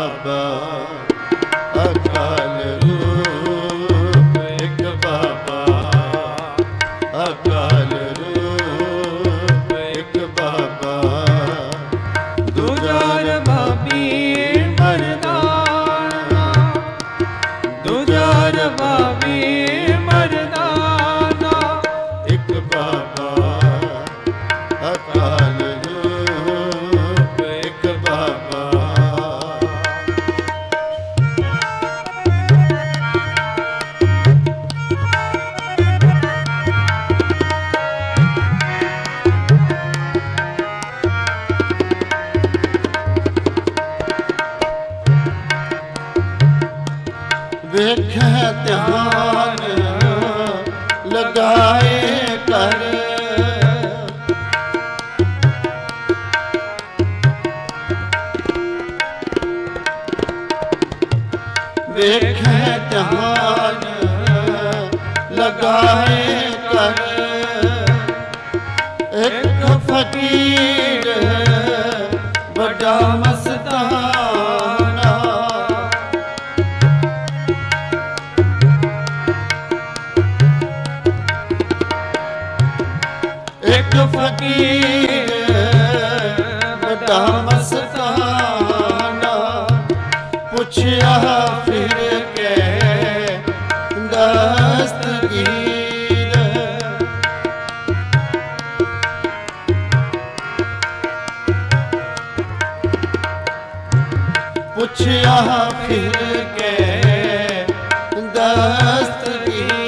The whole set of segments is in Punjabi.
above. ਵੇਖੈ ਧਿਆਨ ਲਗਾਏ ਕਰ। ਵੇਖੈ ਧਿਆਨ ਲਗਾਏ ਕਰ। ਇੱਕ ਫਕੀਰ ਵੱਡਾ ਮਸਤਾਨਾ ਵੱਡਾ ਮਸਤਾਨਾ ਪੁੱਛਿਆ ਫਿਰ ਕੇ ਦਸਤਗੀ ਪੁੱਛਿਆ ਫਿਰ ਕੇ ਦਸਤਗੀਰ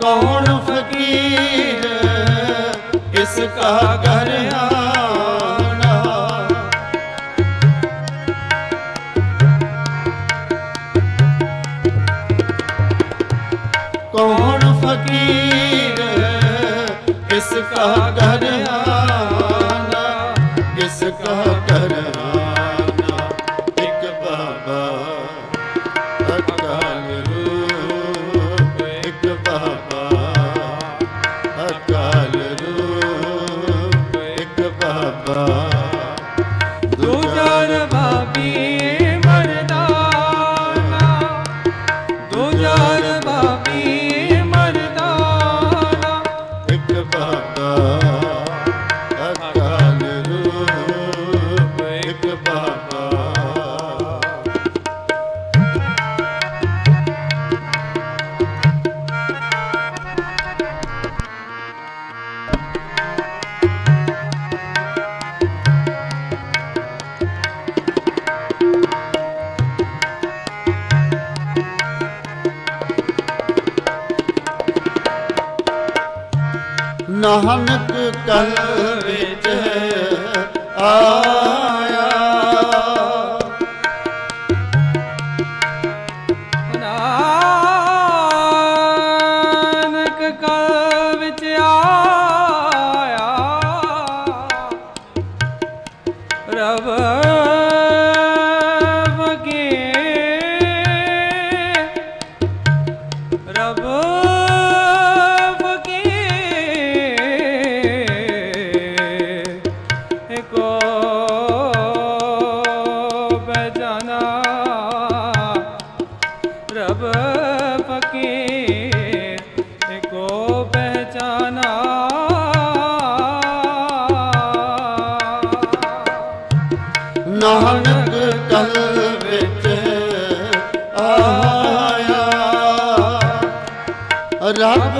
ਕੌਣ ਫਕੀਰ ਇਸ ਕਾ ਇਸ ਨਾਨਕ ਕਲ ਵਿੱਚ ਆਇਆ। ਨਾਨਕ ਕਲ ਵਿੱਚ ਆਇਆ। ਰਬ ਰਬ ਫਕੀਰ ਏਕੋ ਪਹਿਚਾਨਾ। ਨਾਨਕ ਕਲ ਵਿੱਚ ਆਇਆ ਰੱਬ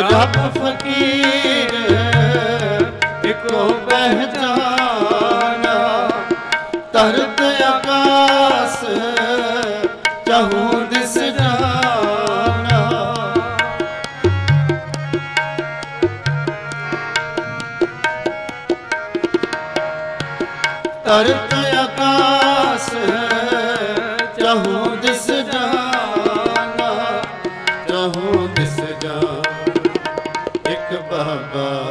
ਰੱਬ ਫਕੀਰ ਇੱਕੋ ਪਹਿਚਾਨਾ। ਤਰਤ ਆਕਾਸ ਚਾਹੂ ਦਿਸ ਜਾਣਾ ਤਰਤ